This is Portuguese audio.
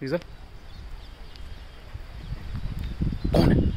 Güzel. O ne?